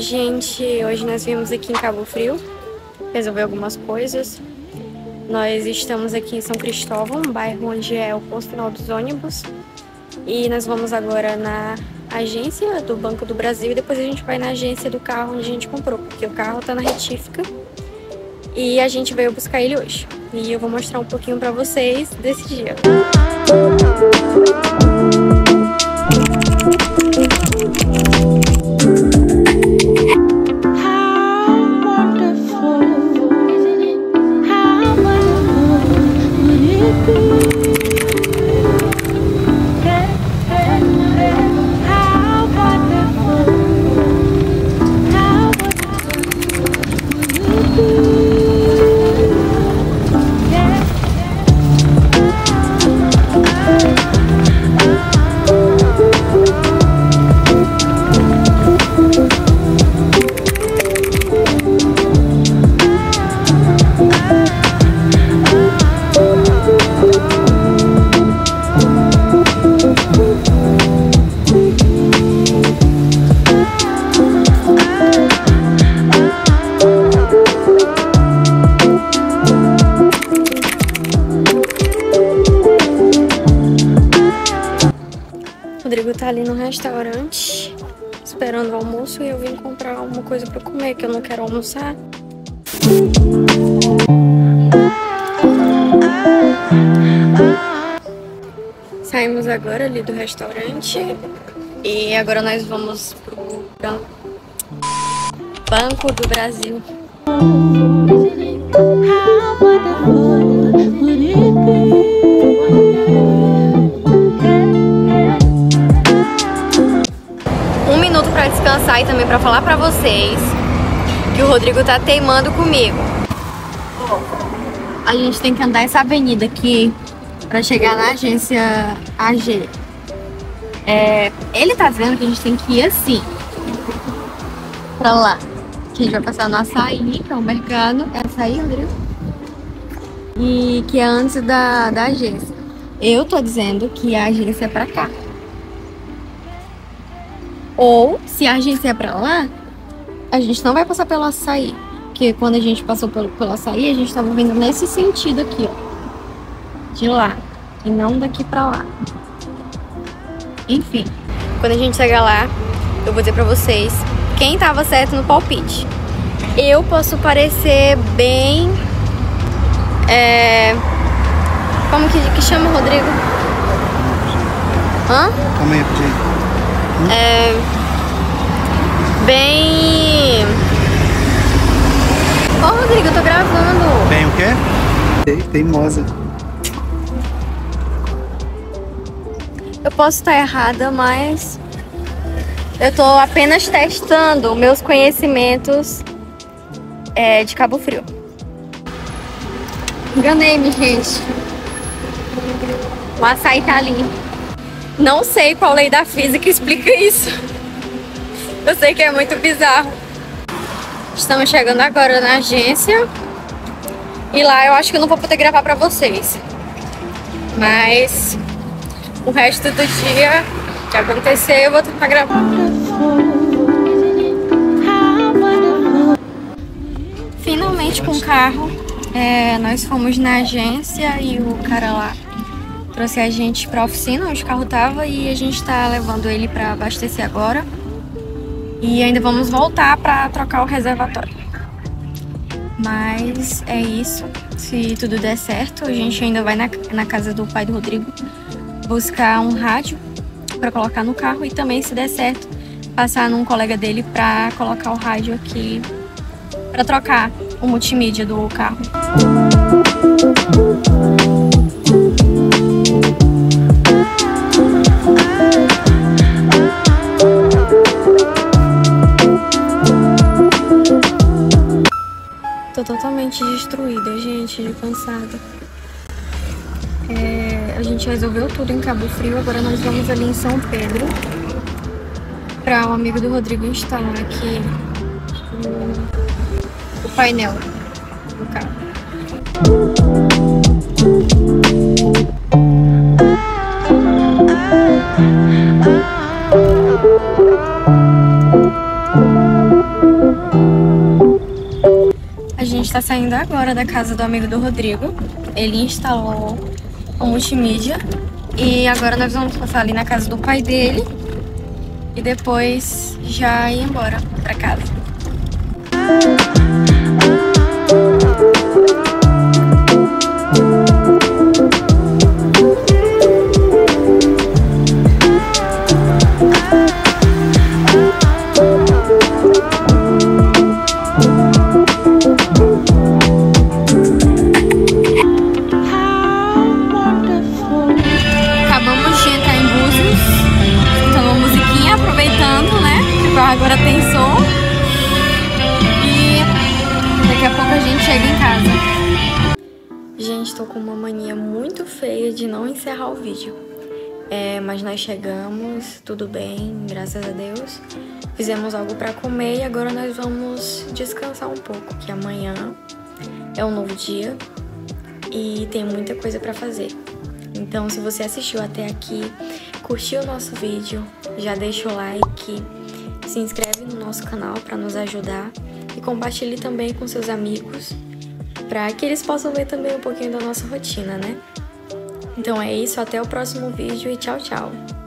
gente, hoje nós viemos aqui em Cabo Frio resolver algumas coisas. Nós estamos aqui em São Cristóvão, um bairro onde é o posto final dos ônibus. E nós vamos agora na agência do Banco do Brasil e depois a gente vai na agência do carro onde a gente comprou, porque o carro tá na retífica. E a gente veio buscar ele hoje. E eu vou mostrar um pouquinho pra vocês desse dia. Rodrigo restaurante esperando o almoço e eu vim comprar alguma coisa pra comer, que eu não quero almoçar. Saímos agora ali do restaurante e agora nós vamos pro Banco do Brasil. E também pra falar pra vocês que o Rodrigo tá teimando comigo. A gente tem que andar essa avenida aqui pra chegar na agência AG. É, ele tá dizendo que a gente tem que ir assim. Pra lá. Que a gente vai passar no açaí, que é o mercado. É açaí, Rodrigo? E que é antes da, da agência. Eu tô dizendo que a agência é pra cá. Ou, se a agência é pra lá, a gente não vai passar pelo açaí. Porque quando a gente passou pelo, pelo açaí, a gente tava vindo nesse sentido aqui, ó. De lá. E não daqui pra lá. Enfim. Quando a gente chegar lá, eu vou dizer pra vocês quem tava certo no palpite. Eu posso parecer bem. É. Como que, que chama, Rodrigo? Hã? Calma aí. É. Bem. Ô, Rodrigo, eu tô gravando. Bem o quê? Tem- Teimosa. Eu posso estar errada, mas. Eu tô apenas testando meus conhecimentos é, de Cabo Frio. Enganei-me, gente. O açaí tá ali. Não sei qual lei da física explica isso. Eu sei que é muito bizarro. Estamos chegando agora na agência. E lá eu acho que eu não vou poder gravar pra vocês. Mas o resto do dia que acontecer eu vou tentar gravar. Finalmente com o carro, é, nós fomos na agência e o cara lá trouxe a gente pra oficina onde o carro tava e a gente tá levando ele pra abastecer agora. E ainda vamos voltar pra trocar o reservatório. Mas é isso. Se tudo der certo, a gente ainda vai na, na casa do pai do Rodrigo buscar um rádio para colocar no carro e também, se der certo, passar num colega dele para colocar o rádio aqui para trocar o multimídia do carro. Tô totalmente destruída, gente, de cansada. É, a gente resolveu tudo em Cabo Frio, agora nós vamos ali em São Pedro para o um amigo do Rodrigo instalar aqui o, o painel do carro. Tá saindo agora da casa do amigo do Rodrigo. Ele instalou o multimídia. E agora nós vamos passar ali na casa do pai dele. E depois já ir embora pra casa. Tô com uma mania muito feia de não encerrar o vídeo. É, mas nós chegamos, tudo bem, graças a Deus. Fizemos algo pra comer e agora nós vamos descansar um pouco, que amanhã é um novo dia e tem muita coisa pra fazer. Então, se você assistiu até aqui, curtiu o nosso vídeo, já deixa o like, se inscreve no nosso canal para nos ajudar e compartilhe também com seus amigos para que eles possam ver também um pouquinho da nossa rotina, né? Então é isso, até o próximo vídeo e tchau, tchau!